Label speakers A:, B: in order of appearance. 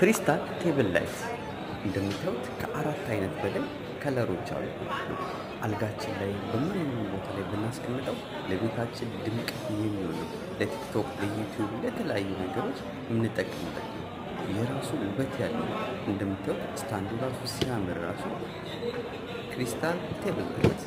A: crystal table light እንደምታዩት ከአራት አይነት በላይ color ኦች አሉ። አልጋችን ላይ በማንኛውም ቦታ ላይ ብናስቀምጠው ለቤታችን ድምቀት የሚሆኑ ለቲክቶክ፣ ለዩቲዩብ፣ ለተለያዩ ነገሮች የምንጠቀምበት የራሱ ውበት ያለው እንደምታዩት stand ኡ ራሱ ሲያምር ራሱ crystal table light